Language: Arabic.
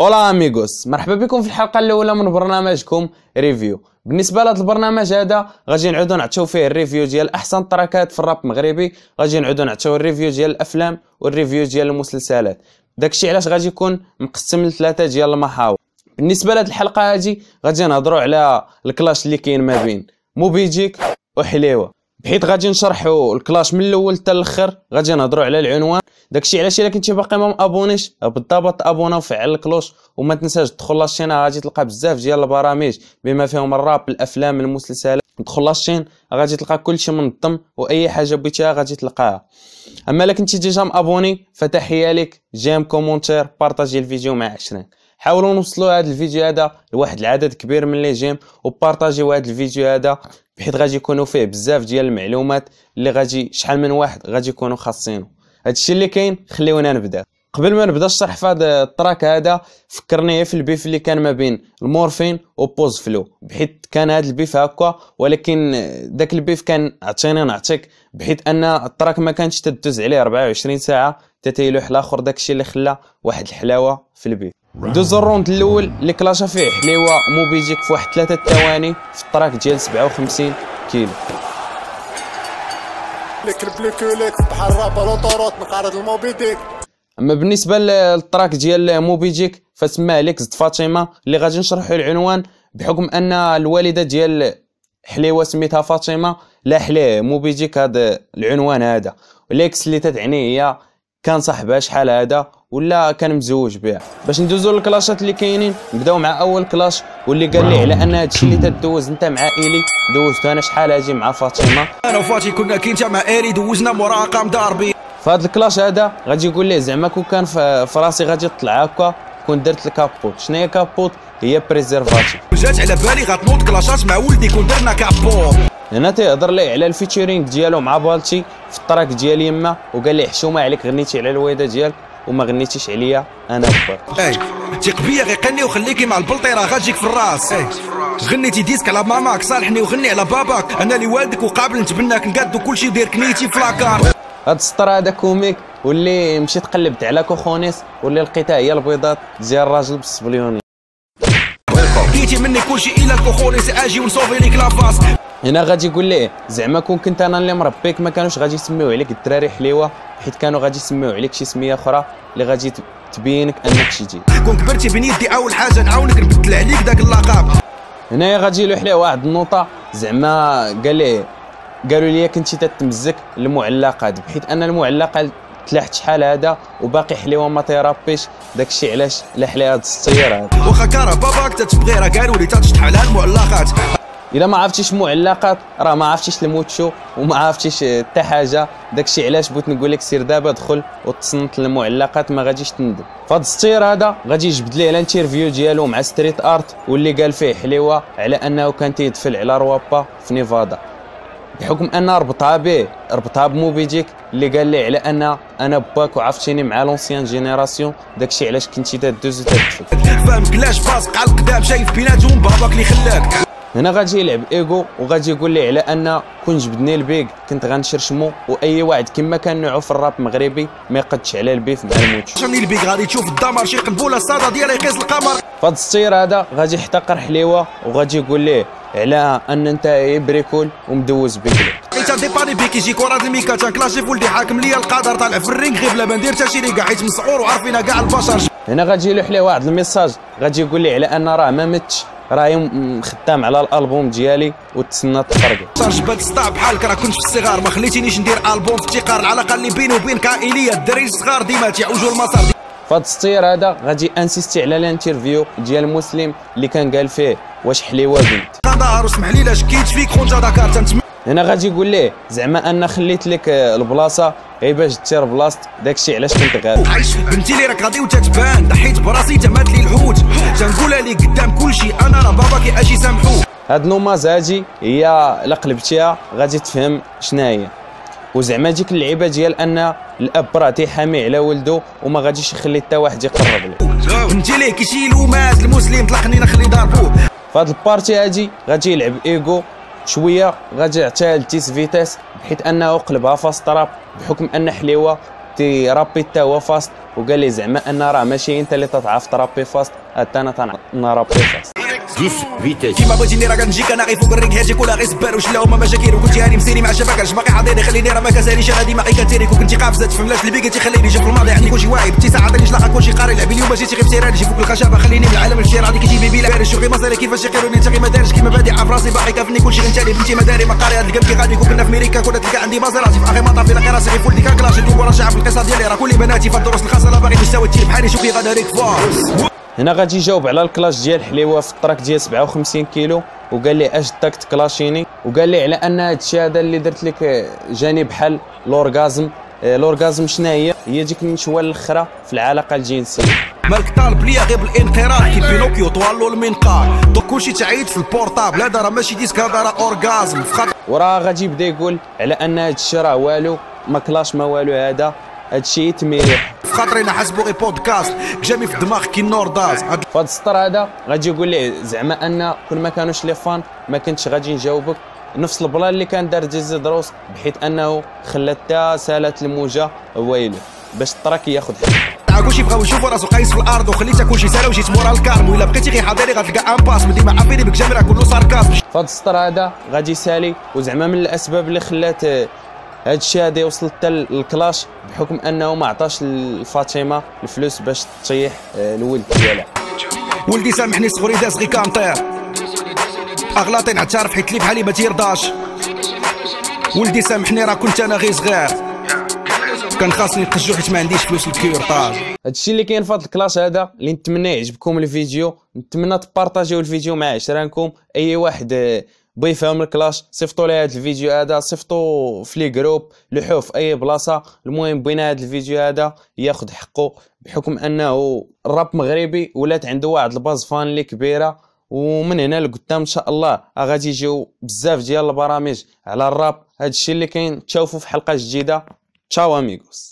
hola amigos مرحبا بكم في الحلقة الاولى من برنامجكم review بالنسبة لهذا البرنامج هذا غادي نعودو نعطيو فيه ال review ديال احسن التراكات في الراب المغربي غادي نعودو نعطيو ال review ديال الافلام وال review ديال المسلسلات داكشي علاش غادي يكون مقسم لثلاثه ديال المحاور بالنسبة لهاد الحلقة هادي غادي نهضروا على ال clash اللي كاين ما بين موبيديك وحليوه بحيث غادي نشرحوا ال clash من الأول حتى الأخر. غادي نهضروا على العنوان. داكشي علاش إلا كنتي باقي ما مابونيش؟ بالضبط abonner وفعل la cloche وما تنساش تدخل la chaîne غادي تلقى بزاف ديال البرامج بما فيهم الراب الأفلام المسلسلات. دخل la chaîne غادي تلقى كلشي منظم وأي حاجة بغيتيها غادي تلقاها. أما إلا كنتي déjà مابوني فتحية لك. j'aime commenter partager الفيديو مع عشرين. حاولوا نوصلوا هذا الفيديو هذا لواحد العدد كبير من les j'aime وبارطاجيو هذا الفيديو هذا بحيث غادي يكونوا فيه بزاف ديال المعلومات اللي غادي شحال من واحد غادي يكونوا خاصينه. هادشي اللي كاين خليونا نبدأ. قبل ما نبدأ الشرح في هذا ال track هذا فكرني في ال beef اللي كان ما بين المورفين وبوز فلو بحيث كان هذا ال beef هكا ولكن داك ال beef كان عطيني نعطيك. بحيث أن ال track ما كانش تدوز عليه 24 ساعة تتيلوح الآخر داكشي اللي خلى واحد الحلاوة في ال beef. دوز ال round الأول اللي كلاشا فيه حليوه موبيديك في واحد ثلاثة ثواني في ال track ديال 57 كيلو بحال راب l'autoroute نقارض الموبي ديك. أما بالنسبة لل track ديال موبي ديك فسماه l'ex د فاطمه اللي غادي نشرحوا العنوان بحكم أن الوالدة ديال حليوة سميتها فاطمة لا حليه موبي ديك هذا العنوان هذا. و l'ex اللي تتعني هي كان صاحبها شحال هذا؟ ولا كان مزوج بها. باش ندوزو للكلاشات اللي كاينين نبداو مع أول clash واللي قال لي على ان هادشي اللي تدوز أنت مع إيلي دوزتو. أنا شحال هاجي مع فاطمة؟ أنا وفاتي كنا كي انت مع إيلي دوزنا مراقم داربي. فهاد الكلاش هذا غادي يقول ليه زعما كون كان في راسي غادي تطلع هكا كون درت الكابوت. شنو هي كابوت؟ هي بريزيرفاتيف جات على بالي غتنوض كلاشات مع ولدي كون درنا كابوت. هنا تيهضر ليه على الفيتشرينغ ديالو مع بالتي في التراك ديال يما وقال لي حشومة عليك غنيتي على الوالده ديالك. وما غنيتيش عليا أنا باك ثق بيا غير قني وخليكي مع البلطيره غاتجيك في الراس. اي غنيتي ديسك على ماماك صالحني وغني على باباك. أنا اللي والدك وقابل نتبناك نقاد وكلشي داير كنيتي في لاكار. هاد السطر هذا كوميك واللي مشيت قلبت على كوخونيس واللي لقيتها هي البيضات ديال الراجل بالسبليوني مني كلشي إلى الكوخونيس أجي ونصوفي ليك لافاس هنا غادي يقول ليه زعما كون كنت أنا اللي مربيك ما كانوش غادي يسميو عليك الدراري حليوة حيت كانوا غادي يسميو عليك شي سمية أخرى اللي غادي تبينك أنك شي جي. كون كبرتي بين يدي أول حاجة نعاونك نبدل عليك داك اللقب هنايا غادي يلوح ليه واحد النوطة زعما قال ليه قالوا لي كنتي تتمزك المعلقات بحيث أن المعلقة تلاحت شحال هذا وباقي حليوه ما تيرابيش. داكشي علاش لاح ليه هاد السطير هذا واخا كان باباك تتبغي راه قالوا لي تتشطح على المعلقات إلا ما عرفتيش معلقات راه ما عرفتيش الموتشو وما عرفتيش حتى حاجة. داكشي علاش بغيت نقول لك سير دابا دخل وتصنت المعلقات ما غاديش تندم. فهاد السطير هذا غادي يجبد ليه ال interview ديالو مع ستريت آرت واللي قال فيه حليوة على أنه كان تيدفل على روابا في نيفادا. بحكم أن ربطها به ربطها بموبيديك اللي قال لي على أن أنا باك وعرفتيني مع لونسيان جينيراسيون داكشي علاش كنتي تدوز وتدفل فاهم كلاش باسق على القدام شايف بيناتهم باباك اللي خلاك. هنا غادي يلعب إيغو وغادي يقول لي على أن كون جبدني البيك كنت غنشرشمو وأي واحد كما كان نوعو في الراب المغربي ما يقدش على البيف مع الموت. شني البيك غادي تشوف الدمار شي قنبلة الصاده ديالها يقيس القمر. فهاد السير هذا غادي يحتقر حليوة وغادي يقول ليه على أن أنت بريكول ومدوز بيك انت ديباني بيك يجي كره الميكا كلاشي ولدي حاكم ليا القدر. طالع في الرينغ غير بلا ما ندير حتى شي لي حيت مسعور وعارفين كاع البشر. هنا غادي يلوح ليه واحد الميساج. غادي يقول لي على أن راه ما متش. راهي خدام على الألبوم ديالي وتسنى تفرقوا صار جبت سطا بحالك راه كنت في الصغار. ما خليتينيش ندير ألبوم في افتقار العلاقه اللي بيني وبينك عائليه الدراري الصغار ديما تيعوجوا المسار. فهاد السطير هذا غادي انسيستي على الانترفيو ديال مسلم اللي كان قال فيه واش حليوه بنت ظهر لي لا شكيت فيك هنا غادي يقول ليه زعما أنا خليت لك البلاصة غير باش تسير بلاصتك داكشي علاش كنت غادي بنتي لي راك غادي وتتبان ضحيت براسي تمات لي الحوت. تنقولها لي قدام كلشي أنا راه باباك أجي سامحو. هاد نوماز هادي هي الا قلبتيها غادي تفهم شناهي. وزعما ديك اللعيبة ديال أن الأب راه تيحامي على ولده وما غاديش يخلي حتى واحد يقرب ليه بنتي ليه كيشيلو مات المسلم طلقني نخلي ضربوه فهاد البارتي هادي غادي يلعب إيغو شوية غادي يعطيها لتيس فيتاس بحيث أنه قلبها فاست راب بحكم أن حليوة تي رابي حتى هو فاست وقال لي زعما أن راه ماشي أنت اللي تتعرف ترابي فاست حتى أنا تنرابي فاست. 10 فيتاس كيما بغيتيني راه كنجيك أنا فوق الريك ولا غير سبار وش هما مشاكل وكنتي هاني مسيري مع شبكة باقي حاضرني خليني راه ما كساليش أنا ديما غير كتيريك وكنتي قافزه تفهملاش اللي بيك تخليني جا في الماضي. عندي كلشي واعي. بتي ساعة عطيني شلاقه كلشي قاري. لعبي اليوم جيتي غير بتيراني جي فوق الخشبه خليني من العالم الشير غادي كيجيبي بلا بارش شوفي مصاري كيفاش يقيروني انت غير ما دارش كيما بادي عارف راسي. باقي كافني كلشي غنتالي بنتي ما داري ما قاري هاد القلب كي غادي كنا في ميريكا كنا تلقى عندي مازيراتي في أخي مطافي لاقي راسي غير فولدي كاكلاش. ندوب ورا شعب القصة ديالي. راه كل بناتي في الدروس الخاصة. لا باغي نستوي تجي بحالي شوفي غادا ريك فاس هنا غادي يجاوب على الكلاش ديال حليوه في التراك ديال 57 كيلو وقال لي اش داك تكلاشيني وقال لي على ان هاد الشيء هذا اللي درت لك جاني بحال لورغازم. آه، لورغازم شنو هي؟ هي ديك النشوة الأخرى في العلاقة الجنسية. مالك طالب ليا غير بالانقراض كي بينوكيو طوالو المنقار. دوك كلشي تعيد في البورطابل هذا راه ماشي ديسك هذا راه اورغازم. وراه غادي يبدا يقول على ان هاد الشيء راه والو ما كلاش ما والو هذا. هاد الشيء تميريح في خاطري نحسبو غير بودكاست. جامي في الدماغ كي النور داز. هاد فهاد السطر هذا غادي يقول ليه زعما أن كل ما كانوش لي فان ما كنتش غادي نجاوبك. نفس البلان اللي كان دار جيزي دروس بحيث أنه خلى حتى سالات الموجة ويلو. باش التراك ياخذ حقه كلشي بغاو يشوفوا راسو قايس في الأرض وخليتها كلشي سالا وجيت مورا الكارم. وإلا بقيتي غير حاضري غتلقى أن باس. من ديما عافيني بك جامي راه كله ساركازم فهاد السطر هذا غادي يسالي وزعما من الأسباب اللي خلات آه، هاد الشيء هذا يوصل حتى للكلاش بحكم أنه ما عطاش لفاطمه الفلوس باش تطيح آه، الولد ديالها. ولدي سامحني صغري داز غي كامطير أغلاطي نعترف حيت لي بحالي ما تيرضاش. ولدي سامحني راه كنت أنا غير صغير. كان خاصني نقجو حيت ما عنديش فلوس الكورطاج هادشي اللي كاين في هاد الكلاش هذا اللي نتمنى يعجبكم الفيديو نتمنى تبارطاجيو الفيديو مع عشرانكم أي واحد بغى يفهم الكلاش صيفطوا لي هذا الفيديو هذا صيفطوا في les groupes لوحوه في أي بلاصة. المهم بغينا هذا الفيديو هذا ياخذ حقه بحكم أنه الراب مغربي ولات عنده واحد ال base fan اللي كبيرة. ومن هنا لقدام إن شاء الله غادي يجيو بزاف ديال البرامج على الراب. هذا الشيء اللي كاين تشوفوا في حلقة جديدة. ciao amigos.